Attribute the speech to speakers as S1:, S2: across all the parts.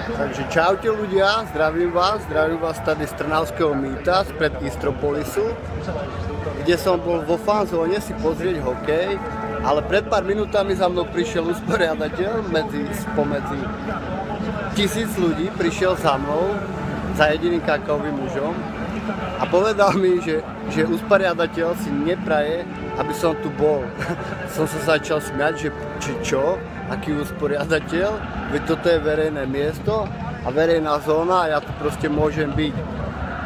S1: Takže čaute ľudia, zdravím vás, zdravím vás tady z Trnavského mýta, spred Istropolisu, kde som bol vo fanzóne si pozrieť hokej, ale pred pár minútami za mnou prišiel usporiadateľ medzi, spomedzi tisíc ľudí, prišiel za mnou, za jediným kakaovým mužom a povedal mi, že, že usporiadateľ si nepraje, aby som tu bol. som sa začal smiať, že či čo, aký usporiadateľ, veď toto je verejné miesto a verejná zóna a ja tu proste môžem byť.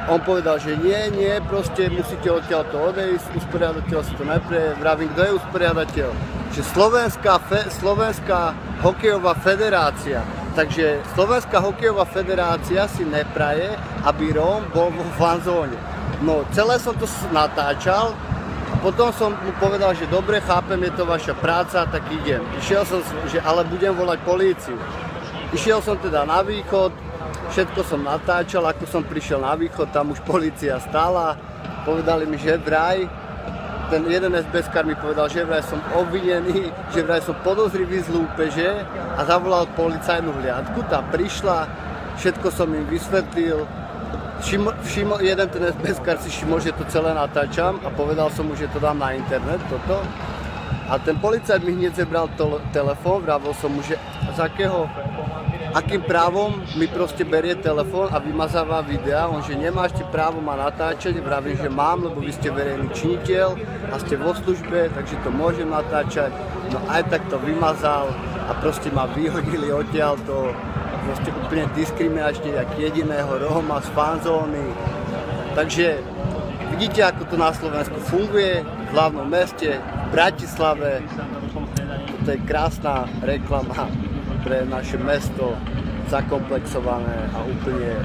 S1: On povedal, že nie, nie, proste musíte odtiaľ to odejsť, usporiadateľ si to nepreje. Vravím, kto je usporiadateľ? Že Slovenská, fe, Slovenská hokejová federácia. Takže Slovenská hokejová federácia si nepraje, aby Róm bol vo fanzóne. No, celé som to natáčal, potom som mu povedal, že dobre, chápem, je to vaša práca, tak idem. Išiel som, že ale budem volať políciu. Išiel som teda na východ, všetko som natáčal, ako som prišiel na východ, tam už policia stála, povedali mi, že vraj, ten jeden sbs mi povedal, že vraj som obvinený, že vraj som podozrivý z lúpeže a zavolal policajnú hliadku, tá prišla, všetko som im vysvetlil, všimol, všimol, jeden ten SBSkar si všimol, že to celé natáčam a povedal som mu, že to dám na internet, toto. A ten policajt mi hneď zebral to, telefón, vravil som mu, že z akého, akým právom mi proste berie telefón a vymazáva videa. On, že nemáte právo ma natáčať, vravím, že mám, lebo vy ste verejný činiteľ a ste vo službe, takže to môžem natáčať. No aj tak to vymazal a proste ma vyhodili odtiaľ to proste úplne diskriminačne, jak jediného Róma z fanzóny. Takže vidíte, ako to na Slovensku funguje, v hlavnom meste, v Bratislave. To je krásna reklama pre naše mesto, zakomplexované a úplne